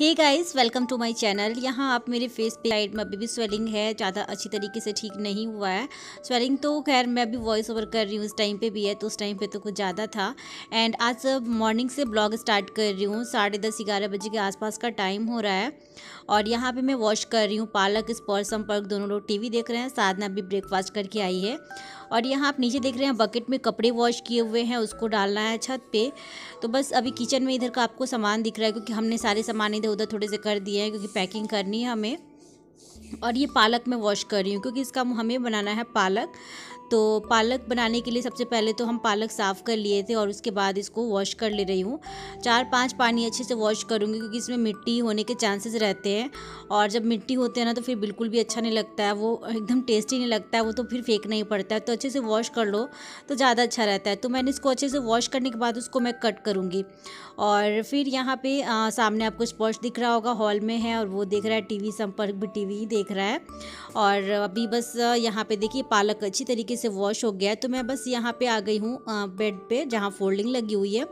Hey guys welcome to my channel यहाँ आप मेरे फेस पे साइड में अभी भी स्वेलिंग है, ज़्यादा अच्छी तरीके से ठीक नहीं हुआ है। स्वेलिंग तो खैर मैं अभी वॉइस ओवर कर रही हूँ उस टाइम पे भी है तो उस टाइम पे तो कुछ ज़्यादा था। एंड आज मॉर्निंग से ब्लॉग स्टार्ट कर रही हूँ, साढ़े दस, ग्यारह बजे के आसपास का टाइम हो रहा है। और यहाँ पर मैं वॉश कर रही हूँ, पालक स्पर्श संपर्क, दोनों लोग टीवी देख रहे हैं, साधना अभी ब्रेकफास्ट करके आई है। और यहाँ आप नीचे देख रहे हैं बकेट में कपड़े वॉश किए हुए हैं, उसको डालना है छत पे। तो बस अभी किचन में इधर का आपको सामान दिख रहा है, क्योंकि हमने सारे सामान इधर उधर थोड़े से कर दिए हैं, क्योंकि पैकिंग करनी है हमें। और ये पालक मैं वॉश कर रही हूँ, क्योंकि इसका हमें बनाना है पालक। तो पालक बनाने के लिए सबसे पहले तो हम पालक साफ़ कर लिए थे और उसके बाद इसको वॉश कर ले रही हूँ। चार पाँच पानी अच्छे से वॉश करूँगी क्योंकि इसमें मिट्टी होने के चांसेस रहते हैं। और जब मिट्टी होते हैं ना तो फिर बिल्कुल भी अच्छा नहीं लगता है वो एकदम टेस्टी नहीं लगता है वो तो फिर फेंकना ही पड़ता है। तो अच्छे से वॉश कर लो तो ज़्यादा अच्छा रहता है। तो मैंने इसको अच्छे से वॉश करने के बाद उसको मैं कट करूँगी। और फिर यहाँ पे आ, सामने आपको स्पॉश दिख रहा होगा हॉल में है और वो देख रहा है टीवी संपर्क भी टीवी देख रहा है। और अभी बस यहाँ पे देखिए पालक अच्छी तरीके से वॉश हो गया है तो मैं बस यहाँ पे आ गई हूँ बेड पे जहाँ फोल्डिंग लगी हुई है।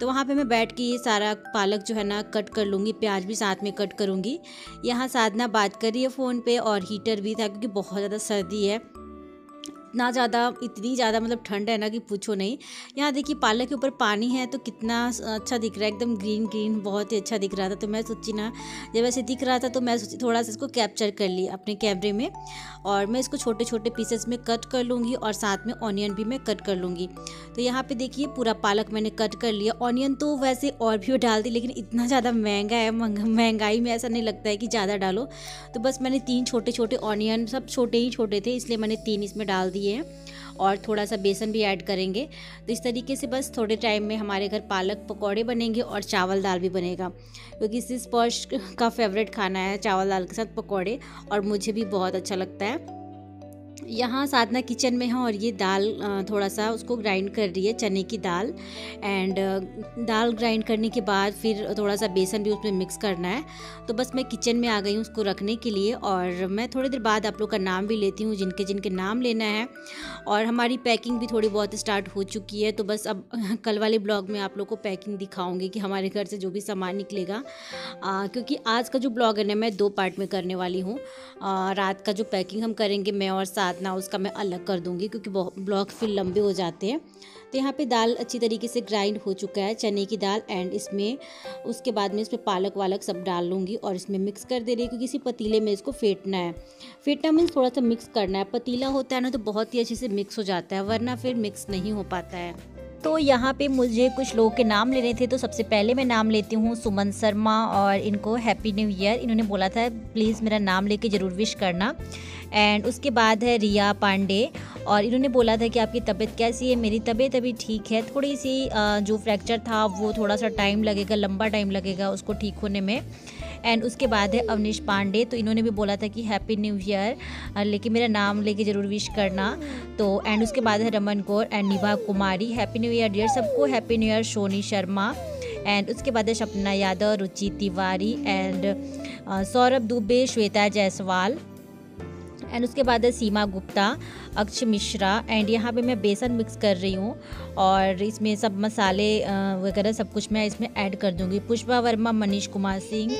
तो वहाँ पे मैं बैठ के ये सारा पालक जो है ना कट कर लूँगी, प्याज भी साथ में कट करूँगी। यहाँ साधना बात कर रही है फ़ोन पे और हीटर भी था क्योंकि बहुत ज़्यादा सर्दी है। इतना ज़्यादा, इतनी ज़्यादा मतलब ठंड है ना कि पूछो नहीं। यहाँ देखिए पालक के ऊपर पानी है तो कितना अच्छा दिख रहा है, एकदम ग्रीन ग्रीन, बहुत ही अच्छा दिख रहा था। तो मैं सोची ना, जब ऐसे दिख रहा था तो मैं सोची थोड़ा सा इसको कैप्चर कर ली अपने कैमरे में और मैं इसको छोटे छोटे पीसेस में कट कर लूँगी और साथ में ऑनियन भी मैं कट कर लूँगी। तो यहाँ पर देखिए पूरा पालक मैंने कट कर लिया। ऑनियन तो वैसे और भी डाल दी, लेकिन इतना ज़्यादा महँगा है महँगाई में ऐसा नहीं लगता है कि ज़्यादा डालो। तो बस मैंने तीन छोटे छोटे ऑनियन सब छोटे ही छोटे थे, इसलिए मैंने तीन इसमें डाल दिए। हैं और थोड़ा सा बेसन भी ऐड करेंगे। तो इस तरीके से बस थोड़े टाइम में हमारे घर पालक पकौड़े बनेंगे और चावल दाल भी बनेगा। क्योंकि इस स्पर्श का फेवरेट खाना है चावल दाल के साथ पकौड़े और मुझे भी बहुत अच्छा लगता है। यहाँ साधना किचन में है और ये दाल थोड़ा सा उसको ग्राइंड कर रही है, चने की दाल। एंड दाल ग्राइंड करने के बाद फिर थोड़ा सा बेसन भी उसमें मिक्स करना है। तो बस मैं किचन में आ गई हूँ उसको रखने के लिए और मैं थोड़ी देर बाद आप लोग का नाम भी लेती हूँ, जिनके जिनके नाम लेना है। और हमारी पैकिंग भी थोड़ी बहुत स्टार्ट हो चुकी है तो बस अब कल वाले ब्लॉग में आप लोग को पैकिंग दिखाऊँगी कि हमारे घर से जो भी सामान निकलेगा। क्योंकि आज का जो ब्लॉग है ना, मैं दो पार्ट में करने वाली हूँ। रात का जो पैकिंग हम करेंगे, मैं और साथ ना उसका मैं अलग कर दूँगी क्योंकि ब्लॉक फिर लंबे हो जाते हैं। तो यहाँ पे दाल अच्छी तरीके से ग्राइंड हो चुका है, चने की दाल एंड इसमें, उसके बाद में इसमें पालक वालक सब डाल लूँगी और इसमें मिक्स कर दे रही क्योंकि इसी पतीले में इसको फेंटना है। फेंटना मीन्स थोड़ा सा मिक्स करना है। पतीला होता है ना तो बहुत ही अच्छे से मिक्स हो जाता है, वरना फिर मिक्स नहीं हो पाता है। तो यहाँ पे मुझे कुछ लोगों के नाम लेने थे तो सबसे पहले मैं नाम लेती हूँ सुमन शर्मा और इनको हैप्पी न्यू ईयर इन्होंने बोला था प्लीज़ मेरा नाम लेके ज़रूर विश करना। एंड उसके बाद है रिया पांडे और इन्होंने बोला था कि आपकी तबीयत कैसी है? मेरी तबीयत अभी ठीक है। थोड़ी सी जो फ्रैक्चर था, वो थोड़ा सा टाइम लगेगा, लंबा टाइम लगेगा उसको ठीक होने में। एंड उसके बाद है अवनीश पांडे। तो इन्होंने भी बोला था कि हैप्पी न्यू ईयर लेकिन मेरा नाम लेके ज़रूर विश करना। तो एंड उसके बाद है Raman Kaur and Nibha Kumari. Happy new year dear सबको। Happy new year Soni Sharma. And उसके बाद है सपना यादव, रुचि तिवारी। एंड सौरभ दुबे, श्वेता जायसवाल। एंड उसके बाद है सीमा गुप्ता अक्ष मिश्रा। एंड यहाँ पे मैं बेसन मिक्स कर रही हूँ। और इसमें सब मसाले वगैरह सब कुछ मैं इसमें ऐड कर दूँगी। पुष्पा वर्मा, मनीष कुमार सिंह।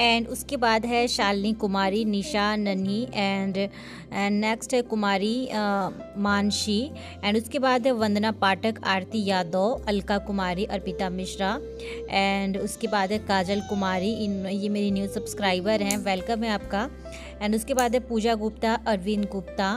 एंड उसके बाद है शालिनी कुमारी, निशा, नन्ही एंड नेक्स्ट है कुमारी मानशी एंड उसके बाद है वंदना पाठक, आरती यादव, अलका कुमारी, अर्पिता मिश्रा। एंड उसके बाद है काजल कुमारी, इन, ये मेरी न्यू सब्सक्राइबर हैं वेलकम है आपका। एंड उसके बाद है Pooja Gupta, Arvind Gupta.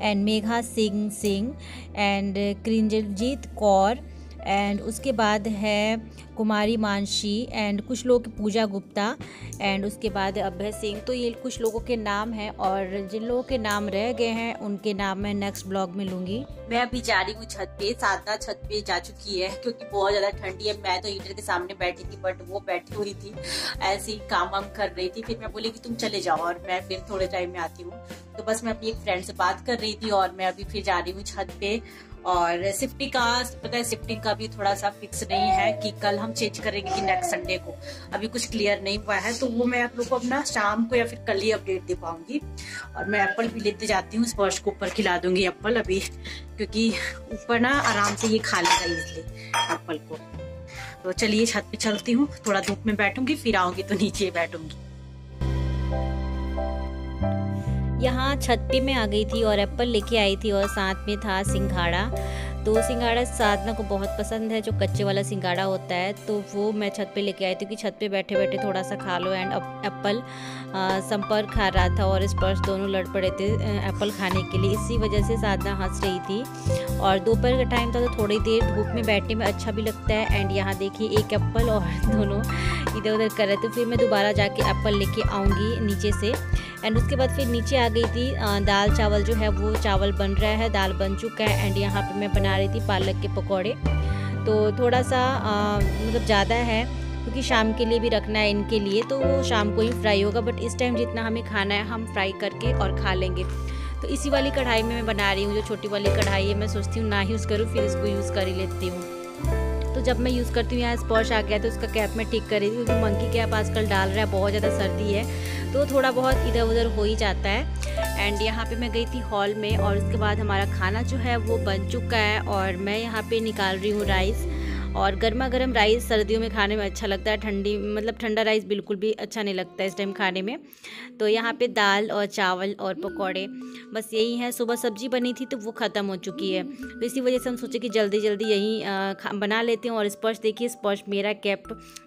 And Megha Singh Singh. And Krinjaljeet Kaur. And उसके बाद है कुमारी मानशी एंड कुछ लोग पूजा गुप्ता एंड उसके बाद अभय सिंह। तो ये कुछ लोगों के नाम हैं और जिन लोगों के नाम रह गए हैं, उनके नाम मैं नेक्स्ट ब्लॉग में लूँगी। मैं अभी जा रही हूँ छत पे साधना छत पे जा चुकी है, क्योंकि बहुत ज़्यादा ठंडी है। मैं तो हीटर के सामने बैठी थी बट वो बैठी हुई थी। ऐसे ही काम वाम कर रही थी। फिर मैं बोली कि तुम चले जाओ और मैं फिर थोड़े टाइम में आती हूँ। तो बस मैं अपनी एक फ्रेंड से बात कर रही थी और मैं अभी फिर जा रही हूँ छत पे। और सिफ्टी का, पता है शिफ्टिंग का भी थोड़ा सा फिक्स नहीं है कि कल हम चेंज करेंगे कि नेक्स्ट संडे को। अभी कुछ क्लियर नहीं हुआ है तो वो मैं आप लोग को अपना शाम को या फिर कल ही अपडेट दे पाऊँगी। और मैं एप्पल भी लेते जाती हूँ स्पर्श को ऊपर खिला दूँगी एप्पल अभी, क्योंकि ऊपर ना आराम से ये खा लेगा इसलिए एप्पल को। तो चलिए छत पे चलती हूँ, थोड़ा धूप में बैठूँगी, फिर आऊँगी तो नीचे बैठूँगी। यहाँ छत पे मैं आ गई थी और एप्पल लेके आई थी और साथ में था सिंघाड़ा। तो सिंगाड़ा साधना को बहुत पसंद है, जो कच्चे वाला सिंगाड़ा होता है तो वो मैं छत पे लेके आई थी कि छत पे बैठे बैठे थोड़ा सा खा लो एंड एप्पल संपर्क खा रहा था और स्पर्श दोनों लड़ पड़े थे एप्पल खाने के लिए। इसी वजह से साधना हंस रही थी और दोपहर का टाइम था तो थोड़ी देर धूप में बैठने में अच्छा भी लगता है एंड यहाँ देखिए एक एप्पल और दोनों इधर उधर कर रहे थे। फिर मैं दोबारा जाके एप्पल लेके आऊँगी नीचे से। एंड उसके बाद फिर नीचे आ गई थी दाल चावल जो है वो चावल बन रहा है, दाल बन चुका है। एंड यहाँ पे मैं बना रही थी पालक के पकौड़े। तो थोड़ा सा मतलब ज़्यादा है, क्योंकि शाम के लिए भी रखना है इनके लिए तो वो शाम को ही फ्राई होगा। बट इस टाइम जितना हमें खाना है, हम फ्राई करके और खा लेंगे। तो इसी वाली कढ़ाई में मैं बना रही हूँ, जो छोटी वाली कढ़ाई है, मैं सोचती हूँ ना ही यूज़ करूँ, फिर इसको यूज़ कर ही लेती हूँ। तो जब मैं यूज़ करती हूँ, यहाँ स्पॉश आ गया तो उसका कैप मैं ठीक कर रही थी, क्योंकि मंकी कैप आजकल डाल रहा है, बहुत ज़्यादा सर्दी है। तो थोड़ा बहुत इधर उधर हो ही जाता है। एंड यहाँ पे मैं गई थी हॉल में और उसके बाद हमारा खाना जो है वो बन चुका है और मैं यहाँ पे निकाल रही हूँ राइस और गर्मा गर्म राइस सर्दियों में खाने में अच्छा लगता है। ठंडी मतलब ठंडा राइस बिल्कुल भी अच्छा नहीं लगता इस टाइम खाने में। तो यहाँ पे दाल और चावल और पकौड़े, बस यही है। सुबह सब्ज़ी बनी थी तो वो ख़त्म हो चुकी है। तो इसी वजह से हम सोचे कि जल्दी जल्दी यही बना लेते हैं। और स्पर्श देखिए, स्पर्श मेरा कैप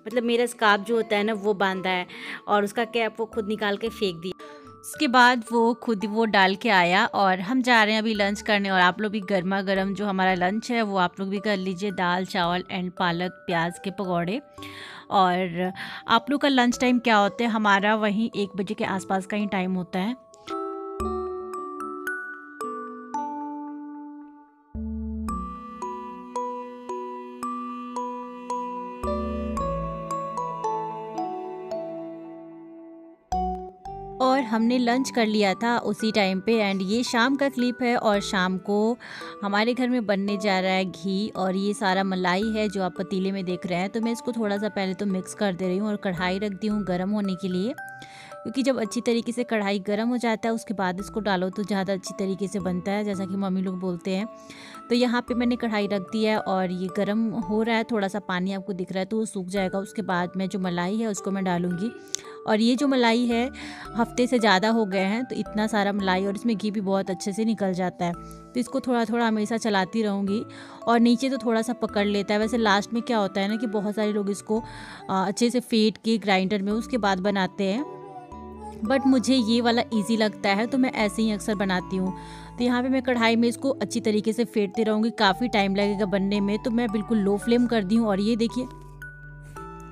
मतलब मेरा स्कार्फ जो होता है ना, वो बांधा है। और उसका कैप वो खुद निकाल के फेंक दिया। उसके बाद वो खुद वो डाल के आया और हम जा रहे हैं अभी लंच करने और आप लोग भी गर्मा गर्म जो हमारा लंच है, वो आप लोग भी कर लीजिए दाल, चावल एंड पालक, प्याज के पकौड़े। और आप लोग का लंच टाइम क्या होता है? हमारा वहीं एक बजे के आसपास का ही टाइम होता है। हमने लंच कर लिया था उसी टाइम पे एंड ये शाम का क्लिप है और शाम को हमारे घर में बनने जा रहा है घी और ये सारा मलाई है जो आप पतीले में देख रहे हैं। तो मैं इसको थोड़ा सा पहले तो मिक्स कर दे रही हूँ और कढ़ाई रख दी हूँ गर्म होने के लिए। क्योंकि जब अच्छी तरीके से कढ़ाई गर्म हो जाता है, उसके बाद इसको डालो तो ज़्यादा अच्छी तरीके से बनता है, जैसा कि मम्मी लोग बोलते हैं। तो यहाँ पे मैंने कढ़ाई रख दी है और ये गर्म हो रहा है, थोड़ा सा पानी आपको दिख रहा है तो वो सूख जाएगा। उसके बाद में जो मलाई है, उसको मैं डालूँगी। और ये जो मलाई है, हफ़्ते से ज़्यादा हो गए हैं तो इतना सारा मलाई और इसमें घी भी बहुत अच्छे से निकल जाता है। तो इसको थोड़ा थोड़ा हमेशा चलाती रहूँगी और नीचे तो थोड़ा सा पकड़ लेता है। वैसे लास्ट में क्या होता है ना कि बहुत सारे लोग इसको अच्छे से फेंट के ग्राइंडर में उसके बाद बनाते हैं। बट मुझे ये वाला इजी लगता है तो मैं ऐसे ही अक्सर बनाती हूँ। तो यहाँ पे मैं कढ़ाई में इसको अच्छी तरीके से फेंटती रहूँगी, काफ़ी टाइम लगेगा बनने में तो मैं बिल्कुल लो फ्लेम कर दी हूँ। और ये देखिए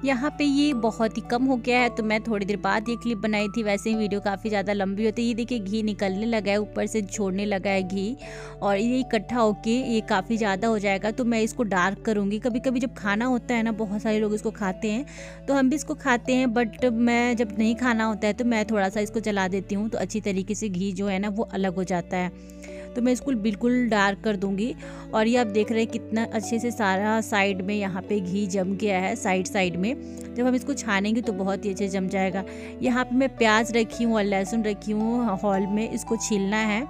यहाँ पे ये बहुत ही कम हो गया है तो मैं थोड़ी देर बाद ये क्लिप बनाई थी। वैसे ही वीडियो काफ़ी ज़्यादा लंबी होती है। ये देखिए, घी निकलने लगा है, ऊपर से छोड़ने लगा है घी और ये इकट्ठा होके ये काफ़ी ज़्यादा हो जाएगा। तो मैं इसको डार्क करूँगी। कभी कभी जब खाना होता है ना, बहुत सारे लोग इसको खाते हैं तो हम भी इसको खाते हैं बट मैं जब नहीं खाना होता है तो मैं थोड़ा सा इसको जला देती हूँ। तो अच्छी तरीके से घी जो है ना, वो अलग हो जाता है। तो मैं इसको बिल्कुल डार्क कर दूँगी। और ये आप देख रहे हैं कितना अच्छे से सारा साइड में यहाँ पे घी जम गया है, साइड साइड में। जब हम इसको छानेंगे तो बहुत ही अच्छे जम जाएगा। यहाँ पे मैं प्याज रखी हूँ और लहसुन रखी हूँ, हॉल में इसको छीलना है।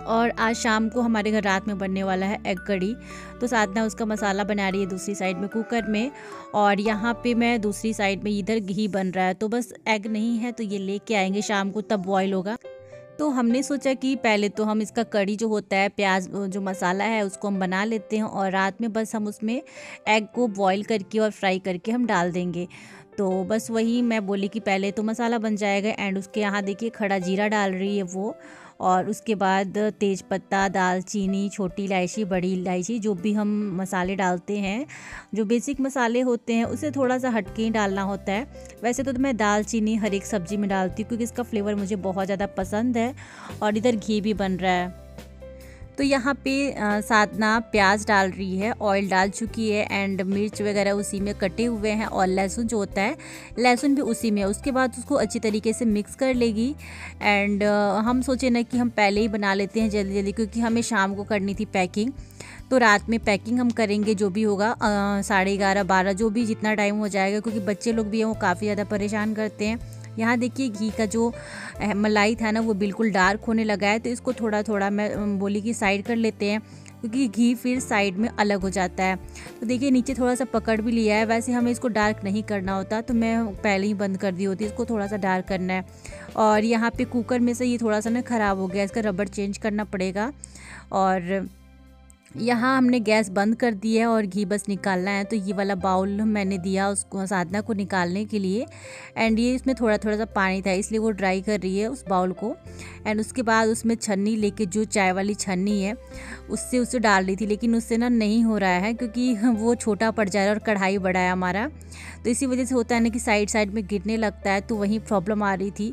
और आज शाम को हमारे घर रात में बनने वाला है एग कड़ी तो साधना उसका मसाला बना रही है दूसरी साइड में कुकर में। और यहाँ पे मैं दूसरी साइड में इधर घी बन रहा है। तो बस एग नहीं है तो ये लेके आएँगे शाम को, तब बॉयल होगा। तो हमने सोचा कि पहले तो हम इसका कड़ी जो होता है, प्याज जो मसाला है, उसको हम बना लेते हैं और रात में बस हम उसमें एग को बॉईल करके और फ्राई करके हम डाल देंगे। तो बस वही मैं बोली कि पहले तो मसाला बन जाएगा एंड उसके यहाँ देखिए खड़ा जीरा डाल रही है वो और उसके बाद तेज पत्ता दालचीनी छोटी इलायची बड़ी इलायची जो भी हम मसाले डालते हैं जो बेसिक मसाले होते हैं उसे थोड़ा सा हटके ही डालना होता है। वैसे तो, तो मैं दालचीनी हर एक सब्ज़ी में डालती हूँ क्योंकि इसका फ्लेवर मुझे बहुत ज़्यादा पसंद है और इधर घी भी बन रहा है। तो यहाँ पे साधना प्याज डाल रही है ऑयल डाल चुकी है एंड मिर्च वगैरह उसी में कटे हुए हैं और लहसुन जो होता है, लहसुन भी उसी में उसके बाद उसको अच्छी तरीके से मिक्स कर लेगी एंड हम सोचे ना कि हम पहले ही बना लेते हैं जल्दी जल्दी क्योंकि हमें शाम को करनी थी पैकिंग तो रात में पैकिंग हम करेंगे जो भी होगा साढ़े ग्यारह बारह जो भी जितना टाइम हो जाएगा क्योंकि बच्चे लोग भी हैं वो काफ़ी ज़्यादा परेशान करते हैं। यहाँ देखिए घी का जो मलाई था ना, वो बिल्कुल डार्क होने लगा है तो इसको थोड़ा थोड़ा मैं बोली कि साइड कर लेते हैं, क्योंकि घी फिर साइड में अलग हो जाता है। तो देखिए नीचे थोड़ा सा पकड़ भी लिया है, वैसे हमें इसको डार्क नहीं करना होता तो मैं पहले ही बंद कर दी होती, इसको थोड़ा सा डार्क करना है। और यहाँ पे कुकर में से ये थोड़ा सा ना ख़राब हो गया, इसका रबड़ चेंज करना पड़ेगा। और यहाँ हमने गैस बंद कर दी है और घी बस निकालना है तो ये वाला बाउल मैंने दिया उसको, साधना को निकालने के लिए। एंड ये इसमें थोड़ा थोड़ा सा पानी था, इसलिए वो ड्राई कर रही है उस बाउल को। एंड उसके बाद उसमें छन्नी लेके, जो चाय वाली छन्नी है, उससे उसे डाल रही थी, लेकिन उससे ना नहीं हो रहा है, क्योंकि वो छोटा पड़ जा रहा है और कढ़ाई बढ़ा है हमारा। तो इसी वजह से होता है ना कि साइड साइड में गिरने लगता है तो वहीं प्रॉब्लम आ रही थी।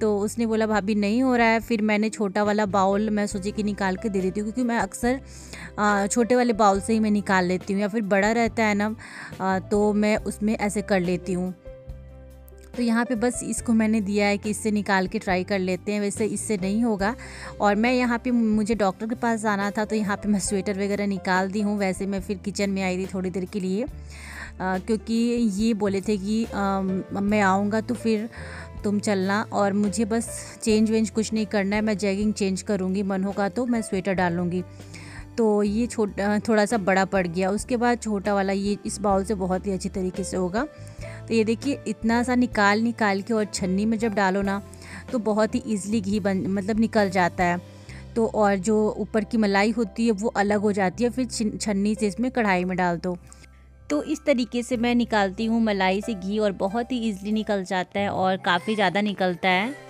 तो उसने बोला, भाभी, नहीं हो रहा है। फिर मैंने छोटा वाला बाउल मैं सोची कि निकाल के दे देती हूँ, क्योंकि मैं अक्सर छोटे वाले बाउल से ही मैं निकाल लेती हूँ या फिर बड़ा रहता है ना तो मैं उसमें ऐसे कर लेती हूँ। तो यहाँ पे बस इसको मैंने दिया है कि इससे निकाल के ट्राई कर लेते हैं, वैसे इससे नहीं होगा। और मैं यहाँ पे, मुझे डॉक्टर के पास जाना था तो यहाँ पे मैं स्वेटर वगैरह निकाल दी हूँ, वैसे मैं फिर किचन में आई थी थोड़ी देर के लिए। क्योंकि ये बोले थे कि मैं आऊँगा तो फिर तुम चलना और मुझे बस चेंज वेंज कुछ नहीं करना है, मैं जैगिंग चेंज करूँगी, मन होगा तो मैं स्वेटर डालूँगी तो ये छोटा थोड़ा सा बड़ा पड़ गया। उसके बाद छोटा वाला ये इस बाउल से बहुत ही अच्छी तरीके से होगा। तो ये देखिए, इतना सा निकाल निकाल के और छन्नी में जब डालो ना तो बहुत ही ईजिली घी बन मतलब निकल जाता है। तो और जो ऊपर की मलाई होती है, वो अलग हो जाती है, फिर छन्नी से इसमें कढ़ाई में डाल दो। तो इस तरीके से मैं निकालती हूँ मलाई से घी और बहुत ही ईजिली निकल जाता है और काफ़ी ज़्यादा निकलता है।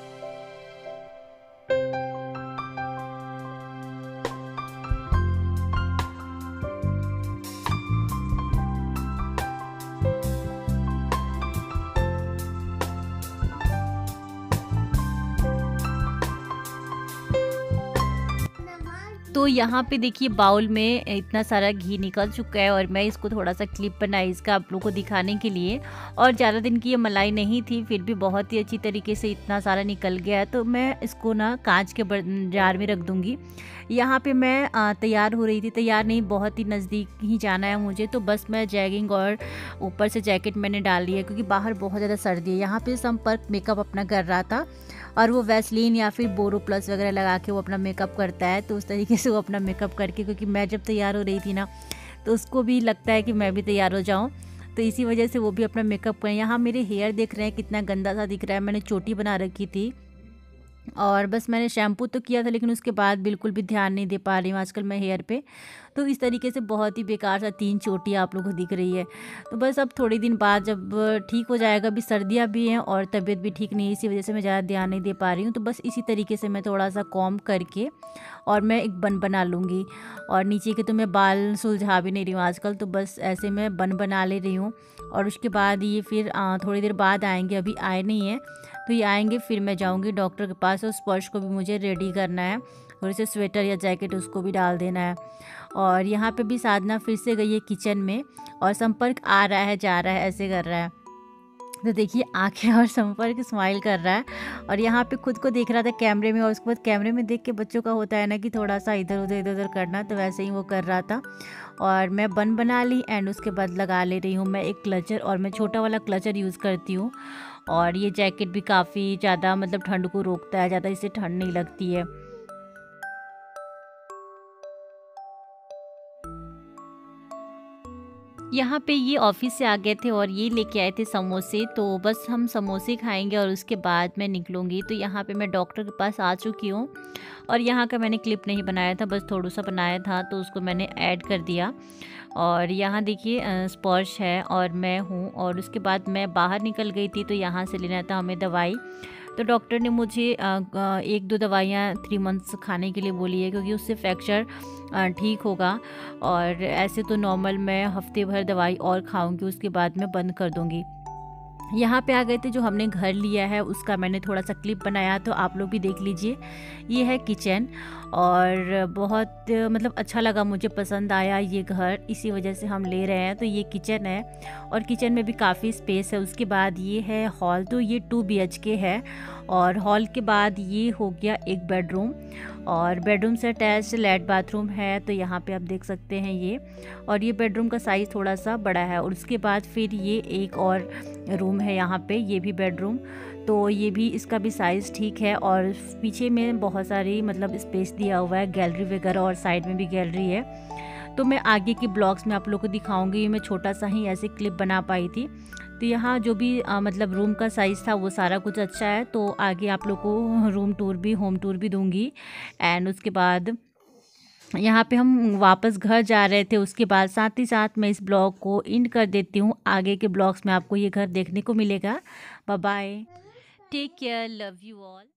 तो यहाँ पे देखिए बाउल में इतना सारा घी निकल चुका है और मैं इसको थोड़ा सा क्लिप बनाई इसका आप लोग को दिखाने के लिए। और ज़्यादा दिन की ये मलाई नहीं थी, फिर भी बहुत ही अच्छी तरीके से इतना सारा निकल गया है तो मैं इसको ना कांच के जार में रख दूँगी। यहाँ पे मैं तैयार हो रही थी, तैयार नहीं, बहुत ही नज़दीक ही जाना है मुझे तो बस मैं जैगिंग और ऊपर से जैकेट मैंने डाल लिया क्योंकि बाहर बहुत ज़्यादा सर्दी है। यहाँ पे संपर्क मेकअप अपना कर रहा था। और वो वैसलीन या फिर बोरो प्लस वगैरह लगा के वो अपना मेकअप करता है तो उस तरीके से वो अपना मेकअप करके, क्योंकि मैं जब तैयार हो रही थी ना तो उसको भी लगता है कि मैं भी तैयार हो जाऊँ। तो इसी वजह से वो भी अपना मेकअप करें। यहाँ मेरे हेयर देख रहे हैं, कितना गंदा सा दिख रहा है। मैंने चोटी बना रखी थी। और बस मैंने शैम्पू तो किया था, लेकिन उसके बाद बिल्कुल भी ध्यान नहीं दे पा रही हूँ आजकल मैं हेयर पे। तो इस तरीके से बहुत ही बेकार सा तीन चोटी आप लोगों को दिख रही है। तो बस अब थोड़ी दिन बाद जब ठीक हो जाएगा, अभी सर्दियाँ भी हैं और तबीयत भी ठीक नहीं इसी वजह से मैं ज़्यादा ध्यान नहीं दे पा रही हूँ। तो बस इसी तरीके से मैं थोड़ा सा कॉम करके और मैं एक बन बना लूँगी। और नीचे के तो मैं बाल सुलझा भी नहीं रही हूँ आजकल तो बस ऐसे मैं बन बना ले रही हूँ। और उसके बाद ये फिर थोड़ी देर बाद आएँगे, अभी आए नहीं हैं। तो ये आएँगे, फिर मैं जाऊँगी डॉक्टर के पास और स्पर्श को भी मुझे रेडी करना है और इसे स्वेटर या जैकेट उसको भी डाल देना है। और यहाँ पे भी साधना फिर से गई है किचन में और संपर्क आ रहा है, जा रहा है, ऐसे कर रहा है। तो देखिए, आँखें और संपर्क स्माइल कर रहा है और यहाँ पे खुद को देख रहा था कैमरे में और उसके बाद कैमरे में देख के बच्चों का होता है ना कि थोड़ा सा इधर उधर इधर उधर करना तो वैसे ही वो कर रहा था। और मैं बन बना ली एंड उसके बाद लगा ले रही हूँ मैं एक क्लचर और मैं छोटा वाला क्लचर यूज़ करती हूँ। और ये जैकेट भी काफ़ी ज़्यादा मतलब ठंड को रोकता है, ज़्यादा इसे ठंड नहीं लगती है। यहाँ पे ये ऑफ़िस से आ गए थे और ये लेके आए थे समोसे तो बस हम समोसे खाएँगे और उसके बाद मैं निकलूँगी। तो यहाँ पे मैं डॉक्टर के पास आ चुकी हूँ और यहाँ का मैंने क्लिप नहीं बनाया था, बस थोड़ा सा बनाया था तो उसको मैंने ऐड कर दिया। और यहाँ देखिए स्पर्श है और मैं हूँ और उसके बाद मैं बाहर निकल गई थी तो यहाँ से लेना था हमें दवाई। तो डॉक्टर ने मुझे एक दो दवाइयाँ थ्री मंथ्स खाने के लिए बोली है क्योंकि उससे फ्रैक्चर ठीक होगा और ऐसे तो नॉर्मल मैं हफ़्ते भर दवाई और खाऊँगी, उसके बाद मैं बंद कर दूँगी। यहाँ पे आ गए थे जो हमने घर लिया है, उसका मैंने थोड़ा सा क्लिप बनाया तो आप लोग भी देख लीजिए। ये है किचन और बहुत मतलब अच्छा लगा मुझे, पसंद आया ये घर। इसी वजह से हम ले रहे हैं तो ये किचन है और किचन में भी काफ़ी स्पेस है। उसके बाद ये है हॉल तो ये टू बी के है और हॉल के बाद ये हो गया एक बेडरूम और बेडरूम से अटैच लेट बाथरूम है तो यहाँ पे आप देख सकते हैं ये और ये बेडरूम का साइज़ थोड़ा सा बड़ा है। और उसके बाद फिर ये एक और रूम है यहाँ पे, ये भी बेडरूम तो ये भी इसका भी साइज़ ठीक है और पीछे में बहुत सारी मतलब स्पेस दिया हुआ है गैलरी वगैरह और साइड में भी गैलरी है। तो मैं आगे के ब्लॉग्स में आप लोग को दिखाऊँगी मैं छोटा सा ही ऐसे क्लिप बना पाई थी। तो यहाँ जो भी आ, मतलब रूम का साइज़ था वो सारा कुछ अच्छा है तो आगे आप लोग को रूम टूर भी होम टूर भी दूँगी। एंड उसके बाद यहाँ पे हम वापस घर जा रहे थे उसके बाद साथ ही साथ मैं इस ब्लॉग को इंड कर देती हूँ। आगे के ब्लॉग्स में आपको ये घर देखने को मिलेगा। Bye Take care. Love you all.